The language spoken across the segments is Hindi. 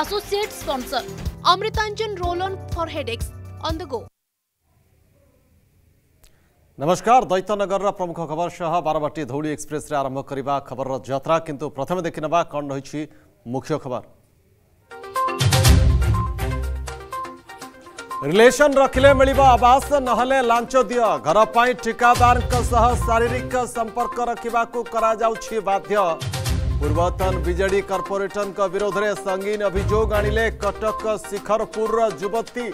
associate sponsor Amrutanjan roll on for headaches on the go नमस्कार दैत्यनगर प्रमुख खबर सह बारवाटी धौली एक्सप्रेस रे आरंभ करबा खबर यात्रा किंतु प्रथम देखिनबा कोन कौन रही मुख्य खबर रिलेशन रखिले मिल आवास नहले लांच दियो घर पाई पर सह शारीरिक संपर्क रखिबा को करा रखा बाध्य पूर्वतन विजेडी कर्पोरेटर का विरोध में संगीन अभोग आटक शिखरपुर जुवती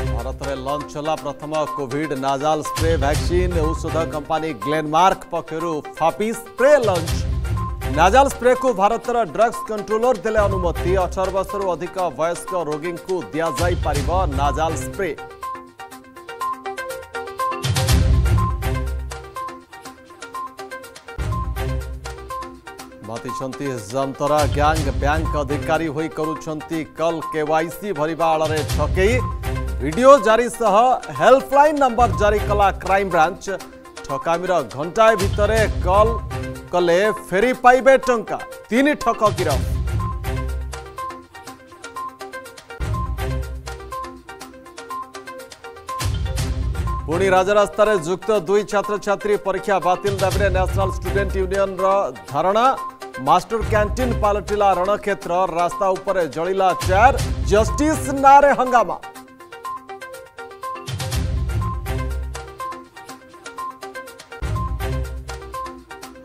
भारत में लंच होगा प्रथम कोविड नाजाल स्प्रे वैक्सीन औषध company Glenmark पक्षर Fabi spray launch nasal spray को भारत ड्रग्स कंट्रोलर देले अनुमति अठर वर्ष अधिक वयस्क रोगी को दि जाइपर नाजाल स्प्रे ମାତିଛନ୍ତି ଯନ୍ତରା ଗ୍ୟାଙ୍ଗ ବ୍ୟାଙ୍କ ଅଧିକାରୀ ହୋଇ କରୁଛନ୍ତି କଲ୍ କେ ୱାଇ ସି ଭରିବା ଆଳରେ ଠକେଇ ଭିଡିଓ ଜାରି ସହ ହେଲ୍ପଲାଇନ୍ ନମ୍ବର ଜାରି କଲା କ୍ରାଇମବ୍ରାଞ୍ଚ ଠକାମିର ଘଣ୍ଟାଏ ଭିତରେ କଲ୍ କଲେ ଫେରି ପାଇବେ ଟଙ୍କା ତିନି ଠକ ଗିରଫ ପୁଣି ରାଜରାସ୍ତାରେ ଯୁକ୍ତ ଦୁଇ ଛାତ୍ରଛାତ୍ରୀ ପରୀକ୍ଷା ବାତିଲ ଦାବିରେ ନ୍ୟାସନାଲ ଷ୍ଟୁଡେଣ୍ଟ ୟୁନିୟନର ଧାରଣା मास्टर कैंटीन पलटिला रणक्षेत्र रास्ता उपरे जलिला चेयर जस्टिस नारे हंगामा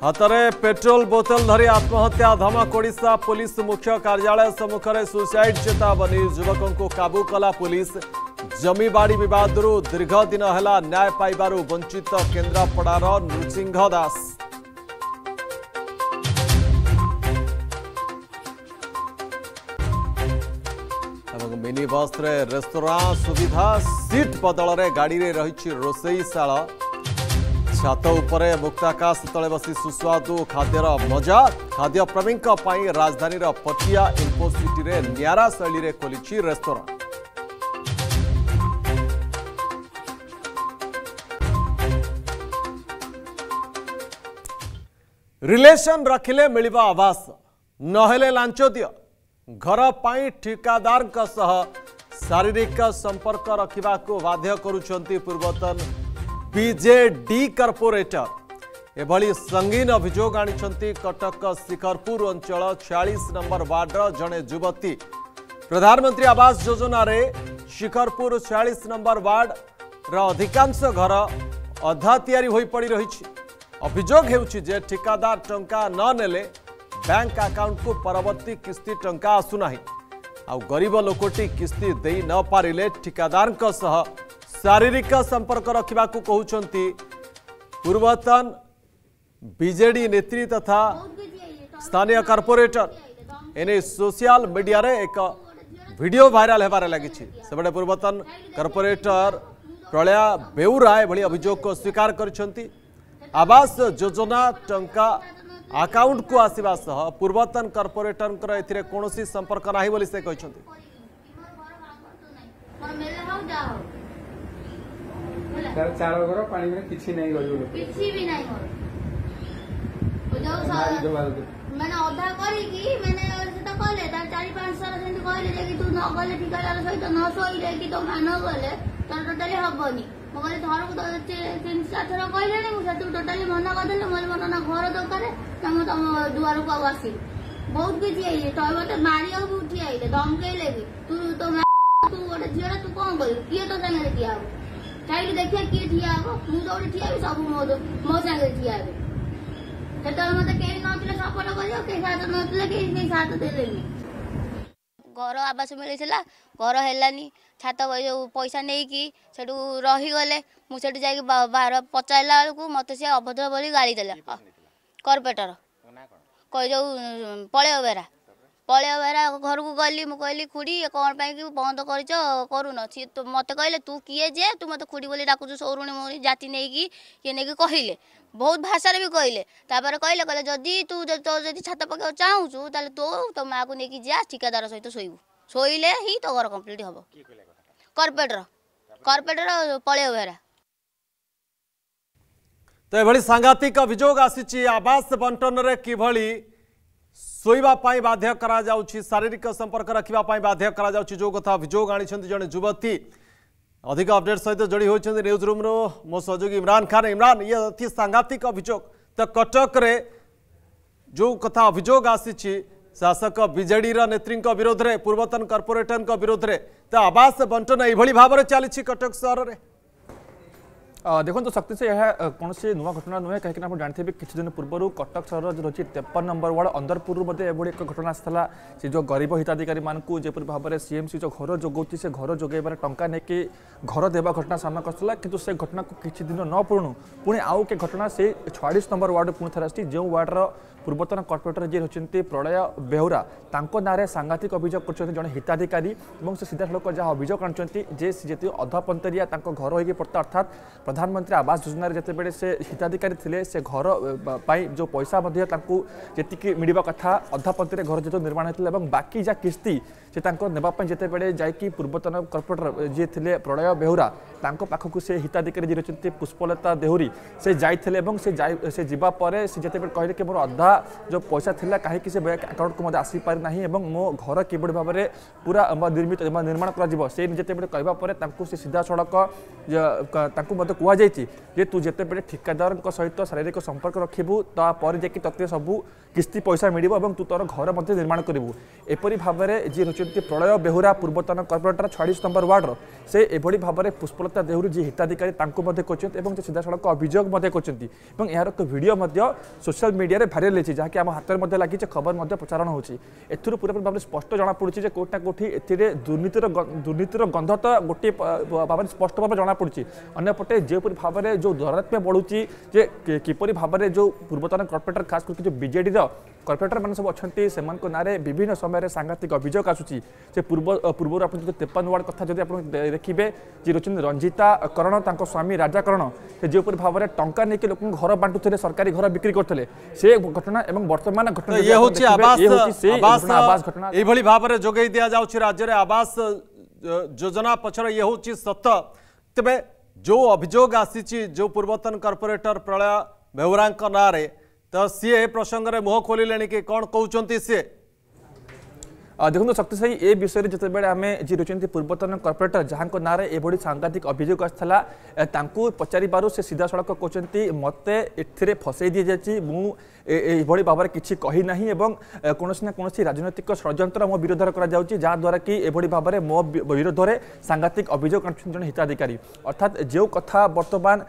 हाथ पेट्रोल बोतल धरी आत्महत्या धमक ओा पुलिस मुख्य कार्यालय सम्मुखने सुसाइड चेतावनी युवक को काबू कला पुलिस जमी बाड़ी बदर दीर्घ दिन है न्याय पाइव वंचित केन्द्रापड़ार नृसिंह दास ଏଇ ବସ୍ରେ ରେସ୍ତୋରାଁ ସୁବିଧା ସିଟ୍ ବଦଳରେ ଗାଡ଼ିରେ ରହିଛି ରୋଷେଇଶାଳ ଛାତ ଉପରେ ମୁକ୍ତାକାଶ ତଳେ ବସି ସୁସ୍ୱାଦୁ ଖାଦ୍ୟର ମଜା ଖାଦ୍ୟପ୍ରେମୀଙ୍କ ପାଇଁ ରାଜଧାନୀର ପଟିଆ ଇନ୍ଫୋସିଟିରେ ନିଆରା ଶୈଳୀରେ ଖୋଲିଛି ରେସ୍ତୋରାଁ ରିଲେସନ୍ ରଖିଲେ ମିଳିବ ଆବାସ ନହେଲେ ଲାଞ୍ଚ ଦିଅ घर पर ठिकादार शारीरिक संपर्क रखा को बाध्य करवतन विजे डी कर्पोरेटर यह संगीन अभोग आटक शिखरपुर अंचल छयास नंबर वार्डर जड़े युवती प्रधानमंत्री आवास योजन शिखरपुर छयास नंबर वार्ड अधिकांश घर अधा या अभोग हो ठिकादार टा न ବ୍ୟାଙ୍କ ଆକାଉଣ୍ଟକୁ ପରବର୍ତ୍ତୀ କିସ୍ତି ଟଙ୍କା ଆସୁନାହିଁ ଆଉ ଗରିବ ଲୋକଟି କିସ୍ତି ଦେଇ ନ ପାରିଲେ ଠିକାଦାରଙ୍କ ସହ ଶାରୀରିକ ସମ୍ପର୍କ ରଖିବାକୁ କହୁଛନ୍ତି ପୂର୍ବତନ ବିଜେଡି ନେତ୍ରୀ ତଥା ସ୍ଥାନୀୟ କର୍ପୋରେଟର ଏନେଇ ସୋସିଆଲ ମିଡିଆରେ ଏକ ଭିଡିଓ ଭାଇରାଲ ହେବାରେ ଲାଗିଛି ସେପଟେ ପୂର୍ବତନ କର୍ପୋରେଟର ପ୍ରଳୟା ବେଉରା ଏଭଳି ଅଭିଯୋଗକୁ ସ୍ୱୀକାର କରିଛନ୍ତି ଆବାସ ଯୋଜନା ଟଙ୍କା ଆକାଉଣ୍ଟ କୁ ଆସିବା ସହ ପୂର୍ବତନ କର୍ପୋରେଟରଙ୍କର ଏଥିରେ କୌଣସି ସମ୍ପର୍କ ନାହିଁ ବୋଲି ସେ କହିଛନ୍ତି ଚାଳ ଘର ପାଣି କିଛି ନାହିଁ ଗରିବ ଲୋକ କିଛି ବି ନାହିଁ ମାନେ ଅଧା କରିକି ମାନେ ସେଟା କଲେ ତାର ଚାରି ପାଞ୍ଚ ଥର ସେମିତି କହିଲେ ଯେ କି ତୁ ନ ଗଲେ ଠିକାଦାର ସହିତ ନ ଶୋଇଲେ କି ତୋ ନ ଗଲେ ତୋର ଟୋଟାଲି ହବନି মগজে ধরক ଏଥର କହିଲେଣି ମୁଁ ସେଠୁ ଟୋଟାଲି ମନା କରିଦେଲି ମୋର ମୋର ନା ଘର ଦରକାର ନା ମୁଁ ତମ ଦୁଆରକୁ ଆଉ ଆସିବି ବହୁତ କିଛି ହେଇଛି ତମେ ମତେ ମାରିବାକୁ ଉଠି ଆଇଲେ ଧମକେଇଲେ ବି ତୁ ତୋ ତୁ ଗୋଟେ ଝିଅଟା ତୁ କଣ କରିବୁ କିଏ ତୋ ସାଙ୍ଗରେ ଠିଆ ହବ ଚାହିଁଲୁ ଦେଖିବା କିଏ ଠିଆ ହବ ମୁଁ ଯୋଉଠି ଠିଆ ହେବି ସବୁ ମୋ ମୋ ସାଙ୍ଗରେ ଠିଆ ହେବି ସେତେବେଳେ ମତେ କେହି ନଥିଲେ ସପୋର୍ଟ କରିବାକୁ କେହି ସାଥ ନଥିଲେ କେହି କେହି ସାଥ ଦେଲେନି ଘର ଆବାସ ମିଳିଥିଲା ଘର ହେଲାନି ଛାତ ଯେଉଁ ପଇସା ନେଇକି ସେଠୁ ରହିଗଲେ ମୁଁ ସେଠୁ ଯାଇକି ପଚାରିଲା ବେଳକୁ ମୋତେ ସେ ଅଭଦ୍ର ବୋଲି ଗାଳି ଦେଲା କର୍ପୋରେଟର କହି ଯେଉଁ ପଳେୟ ବେରା ପଳେୟ ବେରା ଘରକୁ ଗଲି ମୁଁ କହିଲି ଖୁଡ଼ି କ'ଣ ପାଇଁକି ବନ୍ଦ କରିଛ କରୁନ ସିଏ ମୋତେ କହିଲେ ତୁ କିଏ ଯେ ତୁ ମୋତେ ଖୁଡ଼ି ବୋଲି ଡାକୁଛୁ ସୌରୁଣୀ ମୌରୁଣୀ ଜାତି ନେଇକି ଇଏ ନେଇକି କହିଲେ बहुत भाषा भी कहले कहले कह जदि तु तुम छात पका चाहू तो तो तो माँ को लेकिन जा ठिकादार सहित शोबू शोले ही तो घर कम्प्लीट हम कर्पेटर कर्पेटर पलरा तो यह सांघातिक अभोग आवास बंटन में किभली शोवाई बाध्य शारीरिक संपर्क रखापी बाध्य जो कथा अभोग आनी जन युवती अधिक अपडेट सहित जोड़ी होती न्यूज रूम्र मो सहयोगी इमरान खान इमरान ये अति सांघातिक अभोग तो कटक रे जो कथा अभोग आसी शासक विजेडर नेत्री विरोध में पूर्वतन कर्पोरेटर विरोध में तो आवास बंटन यह भाव चली कटक सहर में देखो शक्ति से यह कौन से नुआ घटना नुहे कहीं आप जानते हैं किद पूर्व कटक सहर जो रही तेपन नंबर वार्ड अंदरपुर में एक घटना आता से जो गरीब हिताधिकारी जपरी भाव में सी सी जो घर जोगाऊ से घर जोगेबार टा नहीं घर देवा घटना सामना आसाला कितु से घटना को किसी दिन न पुणु पुणी आउ एक घटना से छयास नंबर वार्ड पुणी थे आसती जो वार्डर पूर्वतन कर्पोरेटर जी रही प्रणय बेहरा ना सांघातिक अभोग कर जो हिताधिकारी से सीधा सड़क जहाँ अभोग आज जे अधपंतरिया घर हो पड़ता अर्थात प्रधानमंत्री आवास योजन बड़े से हिताधिकारी थे से घर जो पैसा जी मिलवा कथा अधापति घर जो निर्माण होता है बाकी जहाँ किस्ती से नापी जितेबले जाकि पूर्वतन कर्पोरेटर जी थे प्रणय बेहुरा पाखक से हिताधिकारी जी रही पुष्पलता देहुरी से जाते से जावापर से कि मोर अधा जो पैसा था कहीं से बैंक आकाउंट को आसपारी ना मो घर कि भाव में पूरा निर्मित निर्माण होते जितेबले कहवापर से सीधा सड़क କୁହାଯାଇଛି ଯେ ତୁ ଯେତେବେଳେ ଠିକାଦାରଙ୍କ ସହିତ ଶାରୀରିକ ସମ୍ପର୍କ ରଖିବୁ ତାପରେ ଯାଇକି ତୋତେ ସବୁ କିସ୍ତି ପଇସା ମିଳିବ ଏବଂ ତୁ ତୋର ଘର ମଧ୍ୟ ନିର୍ମାଣ କରିବୁ ଏପରି ଭାବରେ ଯିଏ ହେଉଛନ୍ତି ପ୍ରଳୟ ବେହୁରା ପୂର୍ବତନ କର୍ପୋରେଟର ଛୟାଳିଶ ନମ୍ବର ୱାର୍ଡ଼ର ସେ ଏଭଳି ଭାବରେ ପୁଷ୍ପଲତା ଦେହୁରୀ ଯିଏ ହିତାଧିକାରୀ ତାଙ୍କୁ ମଧ୍ୟ କରିଛନ୍ତି ଏବଂ ସେ ସିଧାସଳଖ ଅଭିଯୋଗ ମଧ୍ୟ କରିଛନ୍ତି ଏବଂ ଏହାର ଏକ ଭିଡ଼ିଓ ମଧ୍ୟ ସୋସିଆଲ ମିଡ଼ିଆରେ ଭାଇରାଲ ହେଇଛି ଯାହାକି ଆମ ହାତରେ ମଧ୍ୟ ଲାଗିଛି ଖବର ମଧ୍ୟ ପ୍ରଚାରଣ ହେଉଛି ଏଥିରୁ ପୁରାପୁରି ଭାବରେ ସ୍ପଷ୍ଟ ଜଣାପଡ଼ୁଛି ଯେ କେଉଁଠି ନା କେଉଁଠି ଏଥିରେ ଦୁର୍ନୀତିର ଦୁର୍ନୀତିର ଗନ୍ଧ ତ ଗୋଟିଏ ଭାବରେ ସ୍ପଷ୍ଟ ଭାବରେ ଜଣାପଡ଼ୁଛି ଅନ୍ୟପଟେ जोपर भाव में जो दरात्म्य बढ़ुच्चे किपर भाव में जो पूर्वतन कर्पोरेटर खास करके जो बजे कर्पोरेटर मैंने सब अच्छा से मेरे विभिन्न समय सांघातिक अभोग आसूच पूर्व आप तेपन वार्ड कथ देखिए जी रोच रंजिता करण तक स्वामी राजा करण से जोपर भाव में टाँह नहीं कि लोक घर बांटू थे सरकारी घर बिक्री करते से घटना और बर्तमान घटना जगे दि जाऊ राज्य आवास योजना पचर ये हूँ सत तेज जो अभियोग आसी जो पूर्वतन कर्पोरेटर प्रलय बेहुरा नाँरे तो सी ए प्रसंग में मुह खोल कि कौन कहते सी देखो शक्तिशायी ए विषय जिते आम जी रही पूर्वतन कर्पोरेटर जहाँ ना यह सांघातिक अभोग आसाला पचार से सीधा सड़क कहते मत ए फसई दी जा यही भाव में किसी कही ना और कौन सीना कौन राजनैतिक षड़ मो विरोध जहाद्वारा कि यह भाव में मो विरोध में सांघातिक अभोग जो हिताधिकारी अर्थात जो कथ बर्तमान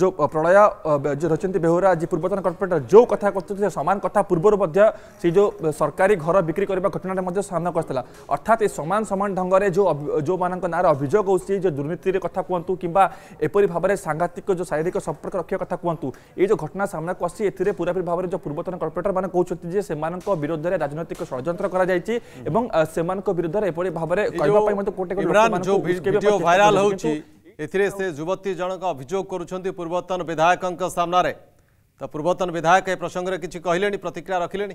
जो प्रलय जो रही बेहरा जी पूर्वतन कर्पोरेटर जो कथ कर सामान कथ पूर्वर से जो सरकारी घर बिक्री करने घटना आसाला अर्थात सामान सामान ढंग से जो जो मान ना अभोग हो दुर्नीति कथ कहतु किपरी भाव में सांघातिक जो शारीरिक संपर्क रखा कथ कहतु ये जो घटना सामना को आसी ए पूरा भाव କଲେଜ ପୂର୍ବତନ କର୍ପୋରେଟର ମାନେ କହୁଛନ୍ତି ଯେ ସେମାନଙ୍କ ବିରୋଧରେ ରାଜନୈତିକ ଷଡ଼ଯନ୍ତ୍ର କରାଯାଇଛି ଏବଂ ସେମାନଙ୍କ ବିରୁଦ୍ଧରେ ଏପରି ଭାବରେ କହିବା ପାଇଁ ମଧ୍ୟ କୋଟି ଭାଇରାଲ ହେଉଛି ଏଥିରେ ସେ ଯୁବତୀ ଜଣକ ଅଭିଯୋଗ କରୁଛନ୍ତି ପୂର୍ବତନ ବିଧାୟକଙ୍କ ସାମ୍ନାରେ ତ ପୂର୍ବତନ ବିଧାୟକ ଏ ପ୍ରସଙ୍ଗରେ କିଛି କହିଲେଣି ପ୍ରତିକ୍ରିୟା ରଖିଲେଣି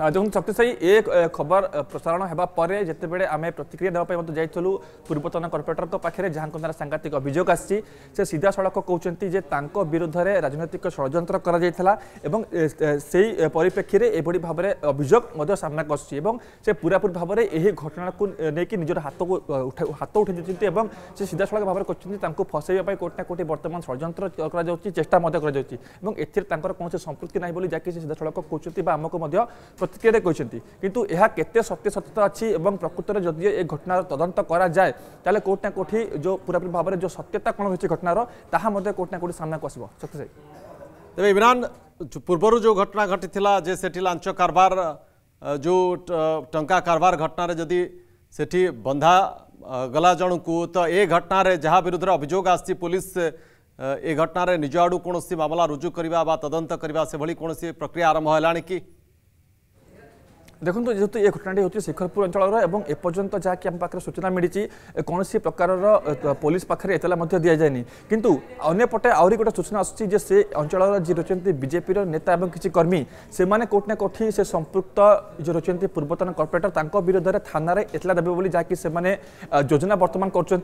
ଦେଖନ୍ତୁ ଶକ୍ତି ସାହି ଏ ଖବର ପ୍ରସାରଣ ହେବା ପରେ ଯେତେବେଳେ ଆମେ ପ୍ରତିକ୍ରିୟା ଦେବା ପାଇଁ ମଧ୍ୟ ଯାଇଥିଲୁ ପୂର୍ବତନ କର୍ପୋରେଟରଙ୍କ ପାଖରେ ଯାହାଙ୍କ ଦ୍ୱାରା ସାଂଘାତିକ ଅଭିଯୋଗ ଆସିଛି ସେ ସିଧାସଳଖ କହୁଛନ୍ତି ଯେ ତାଙ୍କ ବିରୁଦ୍ଧରେ ରାଜନୈତିକ ଷଡ଼ଯନ୍ତ୍ର କରାଯାଇଥିଲା ଏବଂ ସେଇ ପରିପ୍ରେକ୍ଷୀରେ ଏଭଳି ଭାବରେ ଅଭିଯୋଗ ମଧ୍ୟ ସାମ୍ନାକୁ ଆସୁଛି ଏବଂ ସେ ପୁରାପୁରି ଭାବରେ ଏହି ଘଟଣାକୁ ନେଇକି ନିଜର ହାତକୁ ହାତ ଉଠାଇ ଦେଉଛନ୍ତି ଏବଂ ସେ ସିଧାସଳଖ ଭାବରେ କରୁଛନ୍ତି ତାଙ୍କୁ ଫସାଇବା ପାଇଁ କୋଉଠି ନା କୋଉଠି ବର୍ତ୍ତମାନ ଷଡ଼ଯନ୍ତ୍ର କରାଯାଉଛି ଚେଷ୍ଟା ମଧ୍ୟ କରାଯାଉଛି ଏବଂ ଏଥିରେ ତାଙ୍କର କୌଣସି ସମ୍ପୃକ୍ତି ନାହିଁ ବୋଲି ଯାହାକି ସେ ସିଧାସଳଖ କହୁଛନ୍ତି ବା ଆମକୁ ମଧ୍ୟ प्रतिक्रिया कहते किंतु यह के अच्छी और प्रकृत में जदि ये घटनार तदंत कराए तो कौटना कौटि जो पूरा भाव में जो सत्यता कौन हो घटनार ताकि कौटना कौटी सामना को आसो सत्य सही इमरान पूर्व जो घटना घटी जे से लाच कारबार जो टा कार घटन जदि से बंधा गला जन को तो ये घटन जहाँ विरुद्ध अभोग आ पुलिस ए घटन निज आड़ू कौन मामला रुजुरा तदंत करने से भाई कौन प्रक्रिया आरंभ है कि দেখুন যেহেতু এই ঘটনাটি হচ্ছে শিখরপুর অঞ্চলর এবং এপর্যন্ত যা কি আম পাখে সূচনা মিছে কৌশি প্রকারর পুলিশ পাখে এতলা দিয়ে যায়নি কিন্তু অন্যপটে আহরি গোটে সূচনা আসছে যে সে অঞ্চলর যে রয়েছেন বিজেপি নেতা এবং কিছু কর্মী সে কোটি না কোটি সে সম্পৃক্ত যে রয়েছেন পূর্বতন কর্পোরেটর তাঁর বিরোধে থানার এতলা দেবে বলে যা কি সে যোজনা বর্তমান করছেন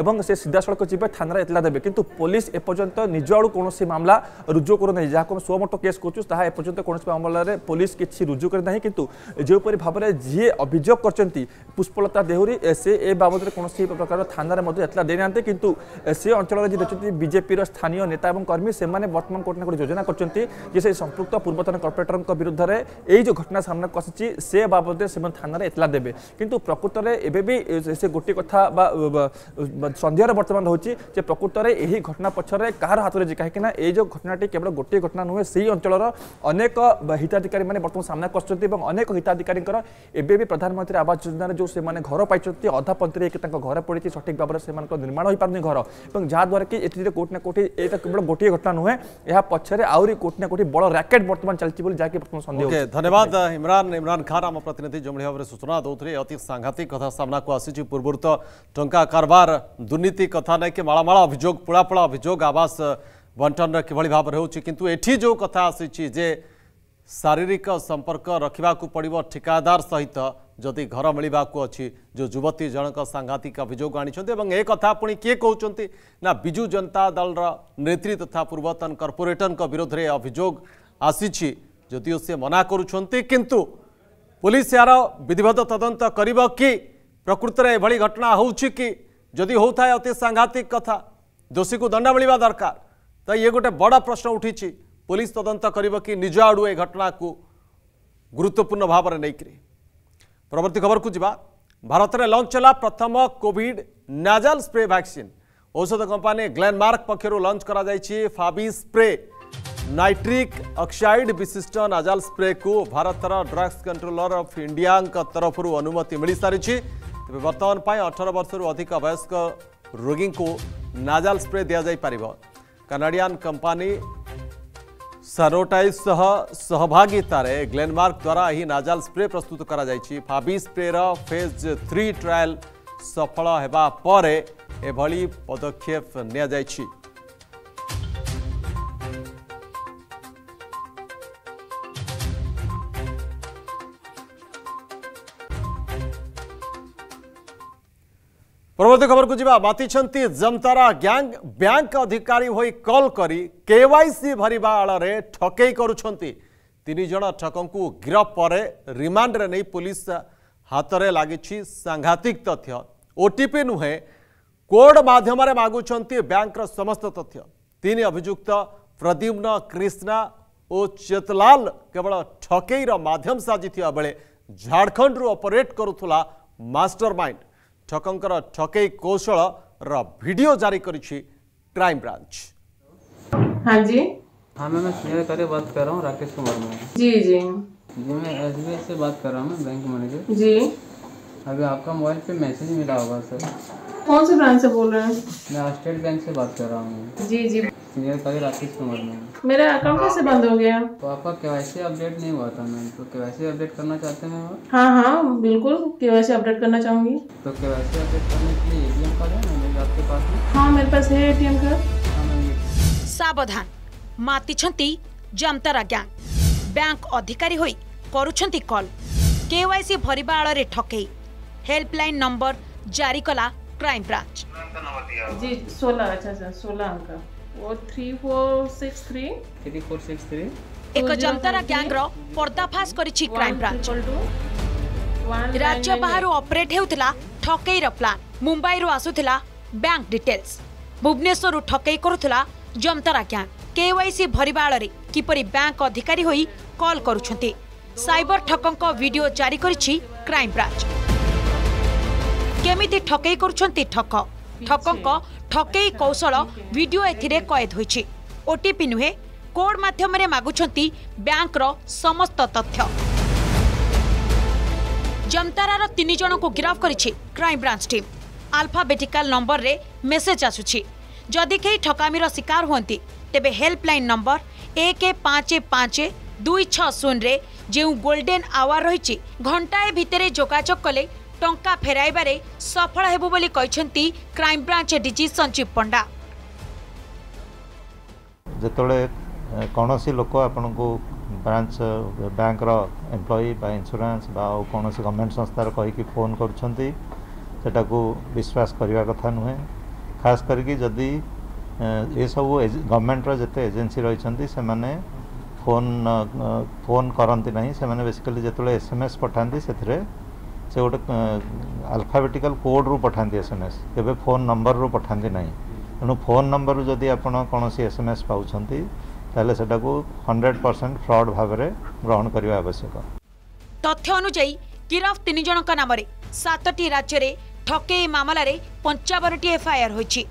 এবং সে সিধাসলক যাবে থানার এতলা দেবে কিন্তু পুলিশ এপর্যন্ত নিজ আড়ু কৌশি মামলা রুজু করে না যা আমি সোমোটো কেস করছু তাহা এপর্যন্ত কৌশি মামলার পুলিশ কিছু রুজু করে না কিন্তু যেপরি ভাবে যে অভিযোগ করছেন পুষ্পলতা দেহরী সে এ বাবদে কোণী প্রকার থানার মধ্যে এতলা দিয়ে না কিন্তু সে অঞ্চলের যে দেখছেন বিজেপির স্থানীয় নেতা এবং কর্মী সে বর্তমান কোটি না কোটি যোজনা করছেন যে সেই সম্পৃক্ত পূর্বতন কর্পোরেটর বিরুদ্ধে এই যে ঘটনা সামনাকে আসছে সে বাবদে সে থানার এতলা দেবে কিন্তু প্রকৃতরে এবে সে গোটি কথা বা সন্ধ্যার বর্তমান রয়েছে যে প্রকৃতরে এই ঘটনা পছরে কার হাতরে যে না এই যে ঘটনাটি কেবল গোটি ঘটনা নুহে সেই অঞ্চলের অনেক হিতাধিকারী মানে বর্তমান সামনাকে আসছেন এবং অনেক হিতা हिताधिकारी एवं प्रधानमंत्री आवास योजना जो घर पाई अधापंथी एक घर पड़ी सठिक भाव से निर्माण हो पारे घर और जहाँद्वारा कि कौटि ना कौटी ये केवल गोटे घटना नुहे यह पक्षे आहरी कौटिना कौटी बड़ राकेट बर्तमान चलती जहाँकि सन्देह धन्यवाद इमरान इमरान खान आम प्रतिनिधि जो भाव में सूचना दौरे अति सांघातिक कथा सामना को आसी पूर्व तो टा कारबार दुर्नीति कथा नहीं कि मालामाला अभोग पोलापोला अभोग आवास बंटन रिभली भाव में होती जो कथ आसी ଶାରୀରିକ ସମ୍ପର୍କ ରଖିବାକୁ ପଡ଼ିବ ଠିକାଦାର ସହିତ ଯଦି ଘର ମିଳିବାକୁ ଅଛି ଯେଉଁ ଯୁବତୀ ଜଣକ ସାଂଘାତିକ ଅଭିଯୋଗ ଆଣିଛନ୍ତି ଏବଂ ଏ କଥା ପୁଣି କିଏ କହୁଛନ୍ତି ନା ବିଜୁ ଜନତା ଦଳର ନେତ୍ରୀ ତଥା ପୂର୍ବତନ କର୍ପୋରେଟରଙ୍କ ବିରୋଧରେ ଅଭିଯୋଗ ଆସିଛି ଯଦିଓ ସେ ମନା କରୁଛନ୍ତି କିନ୍ତୁ ପୋଲିସ ଏହାର ବିଧିବଦ୍ଧ ତଦନ୍ତ କରିବ କି ପ୍ରକୃତରେ ଏଭଳି ଘଟଣା ହେଉଛି କି ଯଦି ହେଉଥାଏ ଅତି ସାଂଘାତିକ କଥା ଦୋଷୀକୁ ଦଣ୍ଡ ମିଳିବା ଦରକାର ତ ଇଏ ଗୋଟେ ବଡ଼ ପ୍ରଶ୍ନ ଉଠିଛି पुलिस तदंत कर कि निज आड़ घटना को गुरुत्वपूर्ण भाव में नहीं करवर्त खबर को जी भारत में लंच है प्रथम कोविड नाजाल स्प्रे भैक्सीन औषध कंपानी ग्लेनमार्क पक्ष लंच कर फाबी स्प्रे नाइट्रिक अक्साइड विशिष्ट नाजाल स्प्रे को Bharat drugs controller of India तरफ अनुमति मिल सारी तेज बर्तमान अठर वर्ष रु अधिक वयस्क रोगी को नाजाल स्प्रे दिजाई जापर कानाडियान कंपानी सरोटाइज सह सहभागित ग्लेनमार्क द्वारा ही नाजाल स्प्रे प्रस्तुत करा FabiSpray phase three trial सफल होगा पदक्षेप नि ପରବର୍ତ୍ତୀ ଖବରକୁ ଯିବା ମାତିଛନ୍ତି ଜମତାରା ଗ୍ୟାଙ୍ଗ ବ୍ୟାଙ୍କ ଅଧିକାରୀ ହୋଇ କଲ୍ କରି କେୱାଇସି ଭରିବା ଆଳରେ ଠକେଇ କରୁଛନ୍ତି ତିନି ଜଣ ଠକଙ୍କୁ ଗିରଫ ପରେ ରିମାଣ୍ଡରେ ନେଇ ପୁଲିସ ହାତରେ ଲାଗିଛି ସାଂଘାତିକ ତଥ୍ୟ ଓଟିପି ନୁହେଁ କୋଡ୍ ମାଧ୍ୟମରେ ମାଗୁଛନ୍ତି ବ୍ୟାଙ୍କର ସମସ୍ତ ତଥ୍ୟ ତିନି ଅଭିଯୁକ୍ତ ପ୍ରଦ୍ୟୁମ୍ନ କ୍ରିଷ୍ଣା ଓ ଚେତଲାଲ କେବଳ ଠକେଇର ମାଧ୍ୟମ ସାଜିଥିବା ବେଳେ ଝାଡ଼ଖଣ୍ଡରୁ ଅପରେଟ୍ କରୁଥିଲା ମାଷ୍ଟର ମାଇଣ୍ଡ ଠକଙ୍କର कौशल କୌଶଳର जारी ଜାରି क्राइम ब्रांच हाँ जी हाँ मैं मैं सुनील करे बात कर रहा हूँ राकेश कुमार मैं जी जी जी मैं एस से बात कर रहा हूँ मैं बैंक मैनेजर जी अभी आपका मोबाइल पे मैसेज मिला होगा सर कौन से ब्रांच से बोल रहे हैं मैं स्टेट बैंक से बात कर रहा हूँ जी जी मेरा अकाउंट कैसे बंद हो गया तो आपका केवाईसी अपडेट नहीं हुआ था मैम तो केवाईसी अपडेट करना चाहते हैं आप हाँ हाँ बिल्कुल केवाईसी अपडेट करना चाहूंगी तो केवाईसी अपडेट करने के लिए एटीएम कार्ड है ना आपके पास में हाँ मेरे पास है एटीएम कार्ड हाँ, सावधान माति जमतारा गैंग बैंक अधिकारी होई କରୁଛନ୍ତି କଲ୍ କେୱାଇସି ଭରିବା ଆଳରେ ଠକେଇ ହେଲ୍ପଲାଇନ୍ अच्छा ଜାରି କଲା କ୍ରାଇମବ୍ରାଞ୍ଚ एक जंतरा ग्यांग्र पर्दाफास करिछि क्राइम ब्रांच राज्य बाहर अपरेट होता ठकईर मुंबई मुंबईर आसूला बैंक डिटेल्स भुवनेश्वर ठकई करुला जमतारा ग्यांग के वाइसी भरवा आड़ किपर बैंक अधिकारी हो कल करबर ठकों भिडियो जारी करम ब्रांच केमी ठकई करुंच ठक ଠକଙ୍କ ଠକେଇ କୌଶଳ ଭିଡିଓ ଏଥିରେ କଏଦ ହୋଇଛି ଓଟିପି ନୁହେଁ କୋଡ୍ ମାଧ୍ୟମରେ ମାଗୁଛନ୍ତି ବ୍ୟାଙ୍କର ସମସ୍ତ ତଥ୍ୟ ଜମତାରାର ତିନି ଜଣଙ୍କୁ ଗିରଫ କରିଛି କ୍ରାଇମବ୍ରାଞ୍ଚ ଟିମ୍ ଆଲଫାବେଟିକାଲ ନମ୍ବରରେ ମେସେଜ ଆସୁଛି ଯଦି କେହି ଠକାମିର ଶିକାର ହୁଅନ୍ତି ତେବେ ହେଲ୍ପଲାଇନ୍ ନମ୍ବର ଏକ ପାଞ୍ଚ ପାଞ୍ଚ ଦୁଇ ଛଅ ଶୂନରେ ଯେଉଁ ଗୋଲ୍ଡେନ୍ ଆୱାର ରହିଛି ଘଣ୍ଟାଏ ଭିତରେ ଯୋଗାଯୋଗ କଲେ ଟଙ୍କା ଫେରାଇବାରେ ସଫଳ ହେବ ବୋଲି କହିଛନ୍ତି କ୍ରାଇମବ୍ରାଞ୍ଚ ଡିଜି ସଞ୍ଜୀବ ପଣ୍ଡା ଯେତେବେଳେ କୌଣସି ଲୋକ ଆପଣଙ୍କୁ ବ୍ରାଞ୍ଚ ବ୍ୟାଙ୍କର ଏମ୍ପ୍ଲୟି ବା ଇନ୍ସୁରାନ୍ସ ବା ଆଉ କୌଣସି ଗଭର୍ଣ୍ଣମେଣ୍ଟ ସଂସ୍ଥାର କହିକି ଫୋନ୍ କରୁଛନ୍ତି ସେଟାକୁ ବିଶ୍ୱାସ କରିବା କଥା ନୁହେଁ ଖାସ କରିକି ଯଦି ଏସବୁ ଗଭର୍ଣ୍ଣମେଣ୍ଟର ଯେତେ ଏଜେନ୍ସି ରହିଛନ୍ତି ସେମାନେ ଫୋନ୍ ଫୋନ୍ କରନ୍ତି ନାହିଁ ସେମାନେ ବେସିକାଲି ଯେତେବେଳେ ଏସ୍ ଏମ୍ ଏସ୍ ପଠାନ୍ତି ସେଥିରେ ସେ ଗୋଟେ ଆଲଫାବେଟିକାଲ କୋଡ଼୍ରୁ ପଠାନ୍ତି ଏସ୍ ଏମ୍ ଏସ୍ କେବେ ଫୋନ୍ ନମ୍ବରରୁ ପଠାନ୍ତି ନାହିଁ ତେଣୁ ଫୋନ୍ ନମ୍ବରରୁ ଯଦି ଆପଣ କୌଣସି ଏସ୍ ଏମ୍ ଏସ୍ ପାଉଛନ୍ତି ତାହେଲେ ସେଟାକୁ ହଣ୍ଡ୍ରେଡ଼୍ ପରସେଣ୍ଟ ଫ୍ରଡ୍ ଭାବରେ ଗ୍ରହଣ କରିବା ଆବଶ୍ୟକ ତଥ୍ୟ ଅନୁଯାୟୀ ଗିରଫ ତିନି ଜଣଙ୍କ ନାମରେ ସାତଟି ରାଜ୍ୟରେ ଠକେଇ ମାମଲାରେ ପଞ୍ଚାବନଟି ଏଫଆଇଆର୍ ହୋଇଛି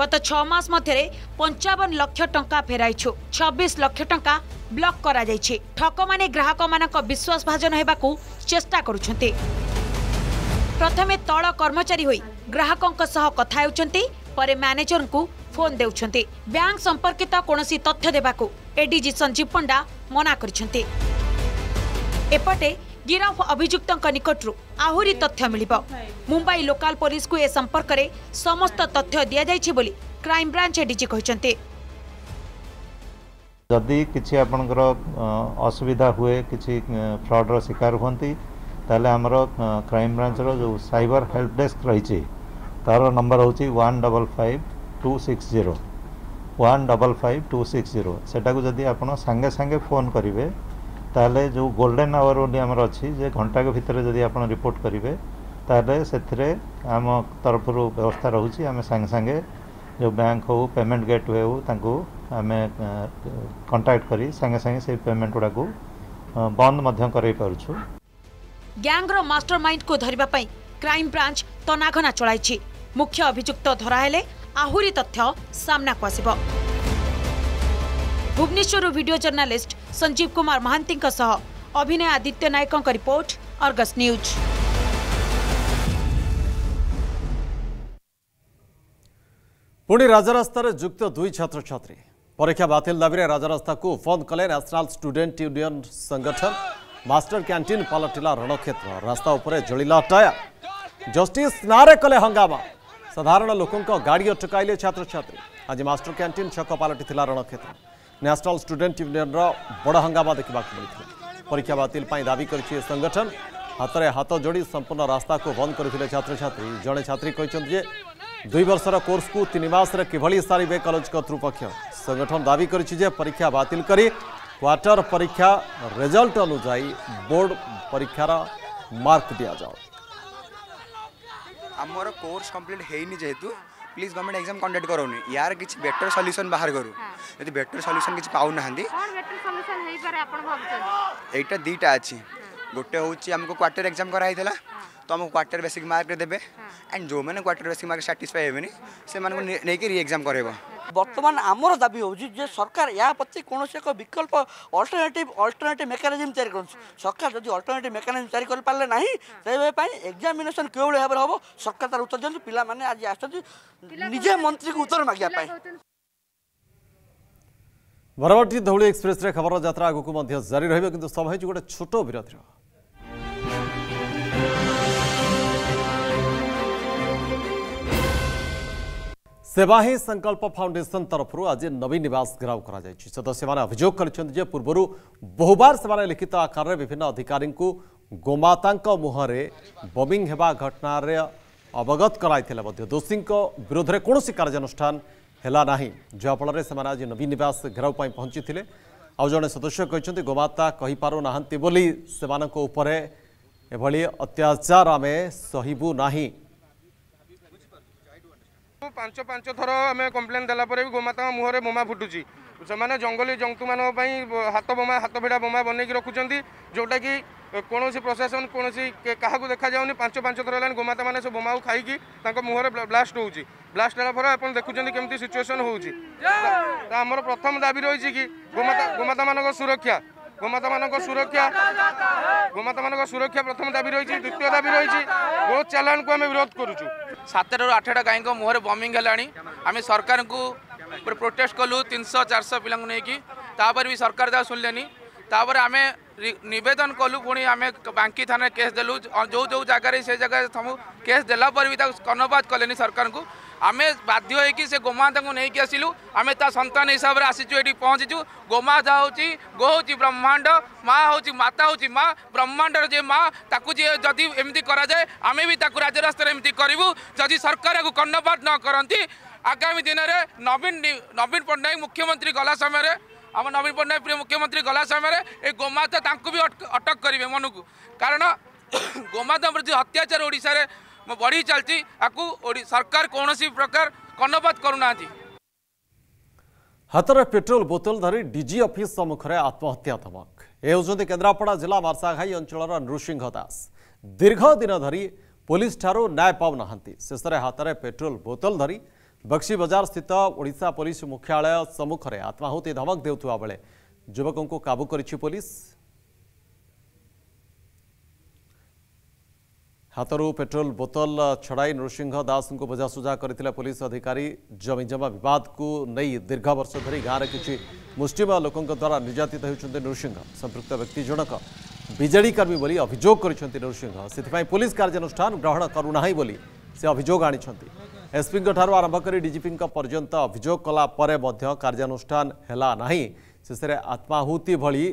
ଗତ ଛଅ ମାସ ମଧ୍ୟରେ ପଞ୍ଚାବନ ଲକ୍ଷ ଟଙ୍କା ଫେରାଇଛୁ ଛବିଶ ଲକ୍ଷ ଟଙ୍କା ବ୍ଲକ୍ କରାଯାଇଛି ଠକମାନେ ଗ୍ରାହକମାନଙ୍କ ବିଶ୍ୱାସଭାଜନ ହେବାକୁ ଚେଷ୍ଟା କରୁଛନ୍ତି ପ୍ରଥମେ ତଳ କର୍ମଚାରୀ ହୋଇ ଗ୍ରାହକଙ୍କ ସହ କଥା ହେଉଛନ୍ତି ପରେ ମ୍ୟାନେଜରଙ୍କୁ ଫୋନ୍ ଦେଉଛନ୍ତି ବ୍ୟାଙ୍କ ସମ୍ପର୍କିତ କୌଣସି ତଥ୍ୟ ଦେବାକୁ ଏଡିଜି ସଞ୍ଜୀବ ପଣ୍ଡା ମନା କରିଛନ୍ତି ଏପଟେ ଗିରଫ ଅଭିଯୁକ୍ତଙ୍କ ନିକଟରୁ ଆହୁରି ତଥ୍ୟ ମିଳିବ ମୁମ୍ବାଇ ଲୋକାଲ ପୋଲିସକୁ ଏ ସମ୍ପର୍କରେ ସମସ୍ତ ତଥ୍ୟ ଦିଆଯାଇଛି ବୋଲି କ୍ରାଇମବ୍ରାଞ୍ଚ ଏଡିଜି କହିଛନ୍ତି ଯଦି କିଛି ଆପଣଙ୍କର ଅସୁବିଧା ହୁଏ କିଛି ଫ୍ରଡ଼ର ଶିକାର ହୁଅନ୍ତି তাহলে আমার ক্রাইম ব্রাঞ্চর ଯେଉଁ ସାଇବର ହେଲ୍ପ ଡେସ୍କ ରହିଛି ତାର ନମ୍ବର ହେଉଛି one double five two six zero one double five two six zero ସେଟାକୁ ଯଦି ଆପଣ ସାଙ୍ଗେ ସାଙ୍ଗେ ଫୋନ୍ କରିବେ ତାହେଲେ ଯେଉଁ ଗୋଲ୍ଡେନ୍ ଆୱାର ବୋଲି ଆମର ଅଛି ଯେ ଘଣ୍ଟାକ ଭିତରେ ଯଦି ଆପଣ ରିପୋର୍ଟ କରିବେ ତାହେଲେ ସେଥିରେ ଆମ ତରଫରୁ ବ୍ୟବସ୍ଥା ରହୁଛି ଆମେ ସାଙ୍ଗେ ସାଙ୍ଗେ ଯେଉଁ ବ୍ୟାଙ୍କ ହେଉ ପେମେଣ୍ଟ ଗେଟ୍ୱେ ହେଉ ତାଙ୍କୁ ଆମେ କଣ୍ଟାକ୍ଟ କରି ସାଙ୍ଗେ ସାଙ୍ଗେ ସେଇ ପେମେଣ୍ଟ ଗୁଡ଼ାକୁ ବନ୍ଦ ମଧ୍ୟ କରାଇ ପାରୁଛୁ ଗ୍ୟାଙ୍ଗର ମାଷ୍ଟର ମାଇଣ୍ଡକୁ ଧରିବା ପାଇଁ କ୍ରାଇମବ୍ରାଞ୍ଚ ତନାଘନା ଚଳାଇଛି ମୁଖ୍ୟ ଅଭିଯୁକ୍ତ ଧରାହେଲେ ଆହୁରି ତଥ୍ୟ ସାମ୍ନାକୁ ଆସିବ ଭୁବନେଶ୍ୱରରୁ ଭିଡ଼ିଓ ଜର୍ଣ୍ଣାଲିଷ୍ଟ ସଞ୍ଜୀବ କୁମାର ମହାନ୍ତିଙ୍କ ସହ ଅଭିନୟ ଆଦିତ୍ୟ ନାୟକଙ୍କ ରିପୋର୍ଟ ଅର୍ଗସ୍ ନ୍ୟୁଜ୍ ପୁଣି ରାଜରାସ୍ତାରେ ଯୁକ୍ତ ଦୁଇ ଛାତ୍ରଛାତ୍ରୀ ପରୀକ୍ଷା ବାତିଲ ଦାବିରେ ରାଜରାସ୍ତାକୁ ବନ୍ଦ କଲେ ନ୍ୟାସନାଲ ଷ୍ଟୁଡେଣ୍ଟ ୟୁନିୟନ ସଂଗଠନ मास्टर कैंटीन पलटिला रणक्षेत्र रास्ता उपर जलिला टायर जस्टिस नारे कले हंगामा साधारण लोकों गाड़ी अटक छात्र छात्री आज मास्टर कैंटीन छक पलटि रणक्षेत्र न्यासनाल स्टूडेंट यूनियन बड़ हंगामा देखा परीक्षा बातल दावी कर संगठन हाथ में हाथ जोड़ी संपूर्ण रास्ता को बंद करते छात्र छात्री जड़े छात्री कहते दुई वर्षर कोर्स को तीन मसरे कि सारे कलेज कर्तृपक्ष संगठन दावी कर परीक्षा बातिल कर क्वार्टर परीक्षा रेजल्ट अनुजाई बोर्ड परीक्षार मार्क दि जाओ कोर्स कंप्लीट होनी जेहेतु प्लीज गवर्नमेंट एग्जाम कंडक्ट करोनी यार किसी बेटर सॉल्यूशन बाहर करू हाँ। यदि बेटर सॉल्यूशन किसी पाऊ ना এইটা দুইটা আছে গোটে হচ্ছে আমি কোয়ার্টার এক্সাম করা হয়েছিল তো আমি কোয়ার্টার বেসিক মার্করে দেবে অ্যান্ড যে কোয়ার্টার বেসিক মার্ক স্যাটিসফাই হবেনি সে নেই রি এক্সাম ବର୍ତ୍ତମାନ ଆମର ଦାବି ହେଉଛି ଯେ ସରକାର ଏହା ପ୍ରତି କୌଣସି ଏକ ବିକଳ୍ପ ଅଲ୍ଟରନେଟିଭ୍ ଅଲ୍ଟରନେଟିଭ୍ ମେକାନିଜିମ୍ ତିଆରି କରନ୍ତୁ ସରକାର ଯଦି ଅଲ୍ଟରନେଟିଭ୍ ମେକାନିଜିମ୍ ତିଆରି କରିପାରିଲେ ନାହିଁ ସେଇବା ପାଇଁ ଏକ୍ଜାମିନେସନ୍ କେଉଁଭଳି ଭାବରେ ହେବ ସରକାର ତାର ଉତ୍ତର ଦିଅନ୍ତୁ ପିଲାମାନେ ଆଜି ଆସିଛନ୍ତି ନିଜେ ମନ୍ତ୍ରୀଙ୍କୁ ଉତ୍ତର ମାଗିବା ପାଇଁ ବରବର୍ତ୍ତୀ ଧଉଳି ଏକ୍ସପ୍ରେସ୍ରେ ଖବର ଯାତ୍ରା ଆଗକୁ ମଧ୍ୟ ଜାରି ରହିବ କିନ୍ତୁ ସମୟ ହେଉଛି ଗୋଟେ ଛୋଟ ବିରତିର सेवा ही संकल्प फाउंडेशन तरफ़ आज नवीन नवास घेराव सदस्य मैंने अभोग कर पूर्व बहुबार से लिखित आकार में विभिन्न अधिकारी गोमाता मुहर बमिंग होगा घटन अवगत कराई दोषी विरोध में कौन कार्यानुषान है जहाँफल से आज नवीन नवास घेराव पहुंची थे आज जड़े सदस्य कहते गोमाता कही पार ना से अत्याचार आम सहबू ना ପାଞ୍ଚ ପାଞ୍ଚ ଥର ଆମେ କମ୍ପ୍ଲେନ୍ ଦେଲା ପରେ ବି ଗୋମାତାଙ୍କ ମୁହଁରେ ବୋମା ଫୁଟୁଛି ସେମାନେ ଜଙ୍ଗଲୀ ଜନ୍ତୁମାନଙ୍କ ପାଇଁ ହାତ ବୋମା ହାତ ଭିଡ଼ା ବୋମା ବନେଇକି ରଖୁଛନ୍ତି ଯେଉଁଟାକି କୌଣସି ପ୍ରଶାସନ କୌଣସି କାହାକୁ ଦେଖାଯାଉନି ପାଞ୍ଚ ପାଞ୍ଚ ଥର ହେଲାଣି ଗୋମାତାମାନେ ସେ ବୋମାକୁ ଖାଇକି ତାଙ୍କ ମୁହଁରେ ବ୍ଲାଷ୍ଟ ହେଉଛି ବ୍ଲାଷ୍ଟ ହେଲା ପରେ ଆପଣ ଦେଖୁଛନ୍ତି କେମିତି ସିଚୁଏସନ୍ ହେଉଛି ତ ଆମର ପ୍ରଥମ ଦାବି ରହିଛି କି ଗୋମାତା ଗୋମାତାମାନଙ୍କ ସୁରକ୍ଷା গোমাতা মান সুরক্ষা গোমাতা মান সুরক্ষা প্রথম দাবি রয়েছে দ্বিতীয় দাবি রয়েছে গো চালাণকু আমি বিরোধ করুছু সাতটা রু আঠটা গাইঙ্ক মুহরে বমিং হলানি আমি সরকার প্রোটেস্ট কলু তিনশো চারশো পিলা নেই তাপরে বি সরকার যা শুনলেনি তাপরে আমি নিবেদন কলু পুঁ আমি বাঙ্কি থানায় কেস দেলু যে জায়গায় সে জায়গায় কেস দেলা পরে বি তা কর্ণপাত কলেনি সরকার ଆମେ ବାଧ୍ୟ ହୋଇକି ସେ ଗୋମାତାଙ୍କୁ ନେଇକି ଆସିଲୁ ଆମେ ତା ସନ୍ତାନ ହିସାବରେ ଆସିଛୁ ଏଠି ପହଞ୍ଚିଛୁ ଗୋମାତା ହେଉଛି ଗୋ ହେଉଛି ବ୍ରହ୍ମାଣ୍ଡ ମା ହେଉଛି ମାତା ହେଉଛି ମା ବ୍ରହ୍ମାଣ୍ଡର ଯେ ମା ତାକୁ ଯିଏ ଯଦି ଏମିତି କରାଯାଏ ଆମେ ବି ତାକୁ ରାଜରାସ୍ତାରେ ଏମିତି କରିବୁ ଯଦି ସରକାର ଏହାକୁ କର୍ଣ୍ଣପାତ ନ କରନ୍ତି ଆଗାମୀ ଦିନରେ ନବୀନ ନବୀନ ପଟ୍ଟନାୟକ ମୁଖ୍ୟମନ୍ତ୍ରୀ ଗଲା ସମୟରେ ଆମ ନବୀନ ପଟ୍ଟନାୟକ ପ୍ରିୟ ମୁଖ୍ୟମନ୍ତ୍ରୀ ଗଲା ସମୟରେ ଏ ଗୋମାତା ତାଙ୍କୁ ବି ଅଟକ କରିବେ ମନକୁ କାରଣ ଗୋମାତା ପ୍ରତି ଅତ୍ୟାଚାର ଓଡ଼ିଶାରେ बढ़ी चलती सरकार कौन प्रकार कर्णपात करूना ହାତରେ ପେଟ୍ରୋଲ ବୋତଲ ଧରି ଡିଜି ଅଫିସ୍ ସମ୍ମୁଖରେ ଆତ୍ମହତ୍ୟା ଧମକ ଏ ହେଉଛନ୍ତି କେନ୍ଦ୍ରାପଡ଼ା ଜିଲ୍ଲା ମାର୍ଶାଘାଇ ଅଞ୍ଚଳର ନୃସିଂହ ଦାସ ଦୀର୍ଘ ଦିନ ଧରି ପୋଲିସଠାରୁ ନ୍ୟାୟ ପାଉନାହାନ୍ତି ଶେଷରେ ହାତରେ ପେଟ୍ରୋଲ ବୋତଲ ଧରି ବକ୍ସି ବଜାର ସ୍ଥିତ ଓଡ଼ିଶା ପୋଲିସ ମୁଖ୍ୟାଳୟ ସମ୍ମୁଖରେ ଆତ୍ମାହୁତି ଧମକ ଦେଉଥିବା ବେଳେ ଯୁବକଙ୍କୁ କାବୁ କରିଛି ପୋଲିସ हाथों पेट्रोल बोतल छड़ाई नृसिंह दास को सुझा कर पुलिस अधिकारी जमिजमा बद को नहीं दीर्घ वर्ष धरी गाँव में किसी मुस्लिम लोक द्वारा निर्यातित होती नृसिंह संपुक्त व्यक्ति जनक विजेडी कर्मी बोली अभोग कर नृसिंह से पुलिस कार्यानुष्ठान ग्रहण करूना बोली से अभोग आसपी आरंभ कर डीजीपी पर्यटन अभोग कलापर कार्यानुष्ठान शेष आत्माहुति भाई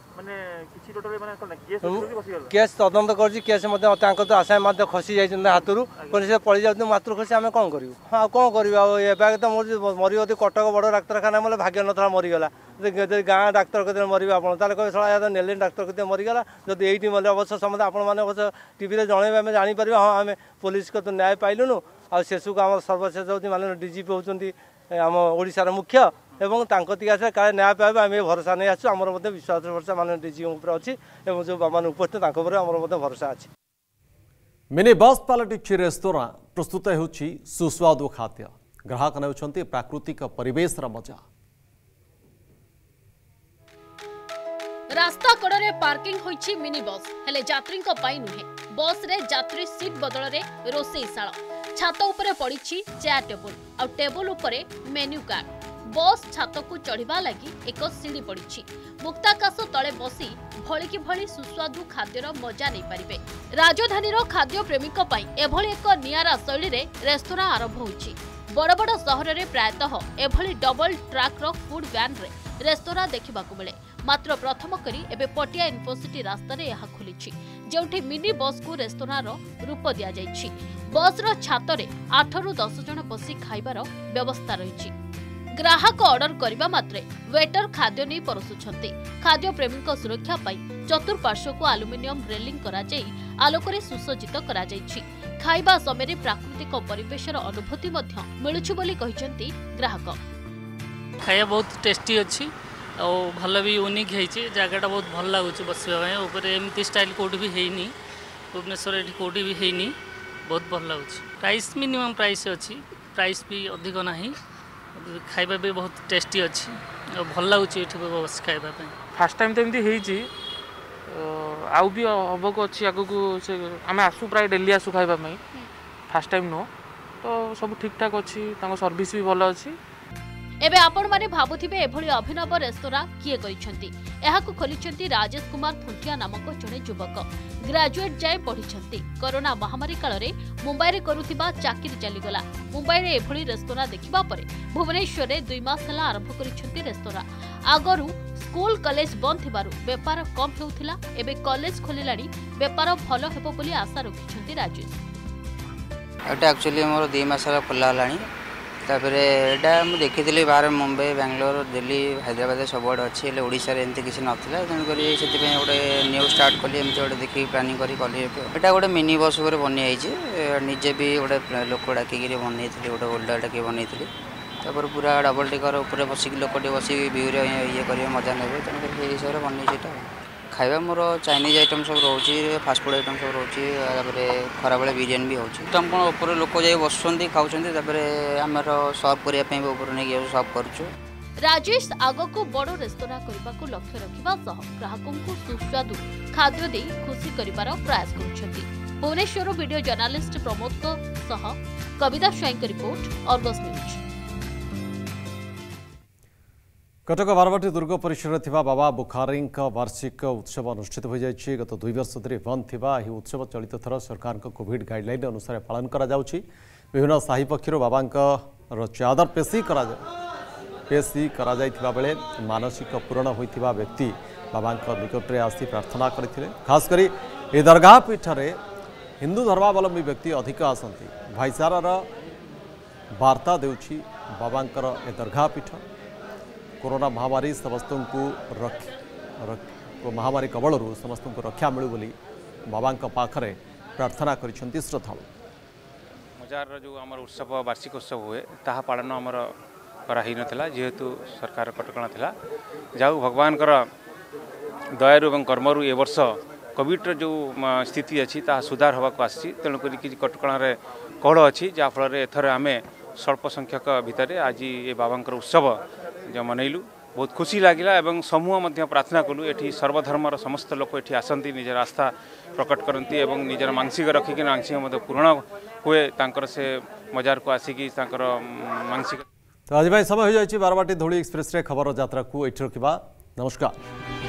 মানে কেস মানে তদন্ত করছি কেস মধ্যে তাঙ্কর তো আশায় মধ্যে খসি যাই হাতরু পুলিশ পড়ে যাচ্ছেন মাত্র খসি আমি কম করবু হ্যাঁ কম করবু এবার তো মরি যদি কটক বড় ডাক্তারখানা বলে ভাগ্য নথা মরিগলা যদি গাঁ ডাক্তার কেতে মরবে আপনার তাহলে কে সবাই নেলেন ডাক্তার কেতে মরিগলা যদি এইটি মরলে অবশ্য সমস্ত আপনার মানে অবশ্য টিভিতে জনাইবে আমি জাঁপারি হ্যাঁ আমি পুলিশ কত ন্যায় পাইলুনু আশেষকু আমার সর্বশেষ হচ্ছে মানে ডিজিপি হচ্ছেন আমার ওড়শার মুখ্য से न्याय पाए आम भरोसा नहीं आसू आमर विश्वास भरोसा मानव डीजी अच्छी जो मान उपस्थित भरोसा अच्छे मिनि बस पलटि रेस्तोरा प्रस्तुत होस्वादु खाद्य ग्राहक ने प्राकृतिक परेश मजा रास्ता कड़े पार्किंग मिनि बस जी नुहे बस सीट बदल रोषा छात पड़ी chair table table menu card bus ଛାତକୁ ଚଢ଼ିବା ଲାଗି ଏକ ସିଡ଼ି ପଡ଼ିଛି ମୁକ୍ତାକାଶ ତଳେ ବସି ଭଳିକି ଭଳି ସୁସ୍ୱାଦୁ ଖାଦ୍ୟର ମଜା ନେଇପାରିବେ ରାଜଧାନୀର ଖାଦ୍ୟପ୍ରେମୀଙ୍କ ପାଇଁ ଏଭଳି ଏକ ନିଆରା ଶୈଳୀରେ ରେସ୍ତୋରାଁ ଆରମ୍ଭ ହୋଇଛି ବଡ଼ ବଡ଼ ସହରରେ ପ୍ରାୟତଃ ଏଭଳି ଡବଲ ଟ୍ରାକ୍ର ଫୁଡ୍ ଭ୍ୟାନ୍ରେ ରେସ୍ତୋରାଁ ଦେଖିବାକୁ ମିଳେ ମାତ୍ର ପ୍ରଥମ କରି ଏବେ ପଟିଆ ଇନ୍ଫୋସିଟି ରାସ୍ତାରେ ଏହା ଖୋଲିଛି ଯେଉଁଠି ମିନି ବସ୍କୁ ରେସ୍ତୋରାଁର ରୂପ ଦିଆଯାଇଛି ବସ୍ର ଛାତରେ ଆଠରୁ ଦଶ ଜଣ ବସି ଖାଇବାର ବ୍ୟବସ୍ଥା ରହିଛି ଗ୍ରାହକ ଅର୍ଡର କରିବା ମାତ୍ରେ ୱେଟର ଖାଦ୍ୟ ନେଇ ପରସୁଛନ୍ତି ଖାଦ୍ୟ ପ୍ରେମୀଙ୍କ ସୁରକ୍ଷା ପାଇଁ ଚତୁଃପାର୍ଶ୍ୱକୁ ଆଲୁମିନିୟମ ରେଲିଂ କରାଯାଇ ଆଲୋକରେ ସୁସଜ୍ଜିତ କରାଯାଇଛି ଖାଇବା ସମୟରେ ପ୍ରାକୃତିକ ପରିବେଶର ଅନୁଭୂତି ମଧ୍ୟ ମିଳୁଛି ବୋଲି କହିଛନ୍ତି ଗ୍ରାହକ ଖାଇବା ବହୁତ ଟେଷ୍ଟି ଅଛି ଆଉ ଭଲ ବି ୟୁନିକ୍ ହେଇଛି ଜାଗାଟା ବହୁତ ଭଲ ଲାଗୁଛି ବସିବା ପାଇଁ ଉପରେ ଏମିତି ଷ୍ଟାଇଲ୍ କେଉଁଠି ବି ହେଇନି ଭୁବନେଶ୍ୱର ଏଠି କେଉଁଠି ବି ହେଇନି ବହୁତ ଭଲ ଲାଗୁଛି ପ୍ରାଇସ୍ ମିନିମମ୍ ପ୍ରାଇସ୍ ଅଛି ପ୍ରାଇସ୍ ବି ଅଧିକ ନାହିଁ ଖାଇବା ବି ବହୁତ ଟେଷ୍ଟି ଅଛି ଆଉ ଭଲ ଲାଗୁଛି ଏଠି ଖାଇବା ପାଇଁ ଫାର୍ଷ୍ଟ ଟାଇମ୍ ତ ଏମିତି ହେଇଛି ଆଉ ବି ହେବାକୁ ଅଛି ଆଗକୁ ସେ ଆମେ ଆସୁ ପ୍ରାୟ ଡେଲି ଆସୁ ଖାଇବା ପାଇଁ ଫାର୍ଷ୍ଟ ଟାଇମ୍ ନୁହଁ ତ ସବୁ ଠିକ୍ଠାକ୍ ଅଛି ତାଙ୍କ ସର୍ଭିସ୍ ବି ଭଲ ଅଛି ଏବେ ଆପଣମାନେ ଭାବୁଥିବେ ଏଭଳି ଅଭିନବ ରେସ୍ତୋରାଁ କିଏ କରିଛନ୍ତି ଏହାକୁ ଖୋଲିଛନ୍ତି ରାଜେଶ କୁମାର ଫୁଣ୍ଟିଆ ନାମକ ଜଣେ ଯୁବକ ଗ୍ରାଜୁଏଟ୍ ଯାଏ ପଢ଼ିଛନ୍ତି କରୋନା ମହାମାରୀ କାଳରେ ମୁମ୍ବାଇରେ କରୁଥିବା ଚାକିରି ଚାଲିଗଲା ମୁମ୍ବାଇରେ ଏଭଳି ରେସ୍ତୋରାଁ ଦେଖିବା ପରେ ଭୁବନେଶ୍ୱରରେ ଦୁଇ ମାସ ହେଲା ଆରମ୍ଭ କରିଛନ୍ତି ରେସ୍ତୋରାଁ ଆଗରୁ ସ୍କୁଲ କଲେଜ ବନ୍ଦ ଥିବାରୁ ବେପାର କମ୍ ହେଉଥିଲା ଏବେ କଲେଜ ଖୋଲିଲାଣି ବେପାର ଭଲ ହେବ ବୋଲି ଆଶା ରଖିଛନ୍ତି ରାଜେଶ ଏଇଟା ଆକ୍ଚୁଆଲି ମୋର ଦୁଇ ମାସ ହେଲା ଖୋଲା ହେଲାଣି ତାପରେ ଏଇଟା ମୁଁ ଦେଖିଥିଲି ବାହାରେ ମୁମ୍ବାଇ ବାଙ୍ଗାଲୋର ଦିଲ୍ଲୀ ହାଇଦ୍ରାବାଦ ସବୁଆଡ଼େ ଅଛି ହେଲେ ଓଡ଼ିଶାରେ ଏମିତି କିଛି ନଥିଲା ତେଣୁକରି ସେଥିପାଇଁ ଗୋଟେ ନ୍ୟୁ ଷ୍ଟାର୍ଟ କଲି ଏମିତି ଗୋଟେ ଦେଖିକି ପ୍ଲାନିଂ କରି କଲି ଏଇଟା ଗୋଟେ ମିନି ବସ୍ ଉପରେ ବନେଇଯାଇଛି ନିଜେ ବି ଗୋଟେ ଲୋକ ଡାକିକିରି ବନେଇଥିଲି ଗୋଟେ ଓଲ୍ଡା ଡାକି ବନେଇଥିଲି ତାପରେ ପୁରା ଡବଲ୍ ଟିକର ଉପରେ ବସିକି ଲୋକଟି ବସିକି ଭ୍ୟୁରେ ଇଏ କରିବେ ମଜା ନେବେ ତେଣୁକରି ସେଇ ହିସାବରେ ବନେଇଛି ଏଇଟା खाइब मोर चाइनीज आइटम सब रोच फास्टफुड आइटम सब रोच खरा बेल बिरीयन भी होम कौन उपर लोक जाए बस खाऊपर आम सर्व करने सर्व कर राजेश आग को बड़ रेस्तरा करने को लक्ष्य रखा सह ग्राहकों सुस्वादु खाद्य दे खुशी कर प्रयास करुवनेश्वर भिड journalist Pramod Kavita Swain report Argus news Cuttack Barabati ଦୁର୍ଗ ପରିସରରେ ଥିବା ବାବା ବୁଖାରୀଙ୍କ ବାର୍ଷିକ ଉତ୍ସବ ଅନୁଷ୍ଠିତ ହୋଇଯାଇଛି ଗତ ଦୁଇ ବର୍ଷ ଧରି ବନ୍ଦ ଥିବା ଏହି ଉତ୍ସବ ଚଳିତ ଥର ସରକାରଙ୍କ କୋଭିଡ୍ ଗାଇଡ୍ଲାଇନ୍ ଅନୁସାରେ ପାଳନ କରାଯାଉଛି ବିଭିନ୍ନ ସାହି ପକ୍ଷରୁ ବାବାଙ୍କର ଚାଦର ପେଶି କରାଯାଏ ପେଶି କରାଯାଇଥିବା ବେଳେ ମାନସିକ ପୂରଣ ହୋଇଥିବା ବ୍ୟକ୍ତି ବାବାଙ୍କ ନିକଟରେ ଆସି ପ୍ରାର୍ଥନା କରିଥିଲେ ଖାସ୍ କରି ଏହି ଦରଗାହ ପୀଠରେ ହିନ୍ଦୁ ଧର୍ମାବଲମ୍ବୀ ବ୍ୟକ୍ତି ଅଧିକ ଆସନ୍ତି ଭାଇଚାରାର ବାର୍ତ୍ତା ଦେଉଛି ବାବାଙ୍କର ଏ ଦରଗାହ ପୀଠ कोरोना महामारी समस्त महामारी कबल समस्त को रक्षा मिलू बोली बाबा पाखे प्रार्थना कर श्रद्धा बजार जो आम उत्सव वार्षिक उत्सव हुए तालन पालन आमर करा जीतु सरकार कटकणा जाऊ भगवान ଦୟାରୁ ଏବଂ କର୍ମରୁ ଏ ବର୍ଷ କୋଭିଡ଼ର ଯେଉଁ ସ୍ଥିତି ଅଛି ତାହା ସୁଧାର ହେବାକୁ ଆସିଛି ତେଣୁକରି କିଛି କଟକଣାରେ କୋହଳ ଅଛି ଯାହାଫଳରେ ଏଥର ଆମେ ସ୍ୱଳ୍ପ ସଂଖ୍ୟକ ଭିତରେ ଆଜି ଏ ବାବାଙ୍କର ମନେଇଲୁ ବହୁତ ଖୁସି ଲାଗିଲା ଏବଂ ସମୂହ ମଧ୍ୟ ପ୍ରାର୍ଥନା କଲୁ ଏଠି ସର୍ବଧର୍ମର ସମସ୍ତ ଲୋକ ଏଠି ଆସନ୍ତି ନିଜର ଆସ୍ଥା ପ୍ରକଟ କରନ୍ତି ଏବଂ ନିଜର ମାନସିକ ରଖିକି ମାନସିକ ମଧ୍ୟ ପୂରଣ ହୁଏ ତାଙ୍କର ସେ ମଜାରକୁ ଆସିକି ତାଙ୍କର ମାନସିକ ତ ଆଜି ପାଇଁ ସମୟ ହୋଇଯାଇଛି ବାରବାଟୀ ଧୂଳି ଏକ୍ସପ୍ରେସ୍ରେ ଖବର ଯାତ୍ରାକୁ ଏଠି ରଖିବା ନମସ୍କାର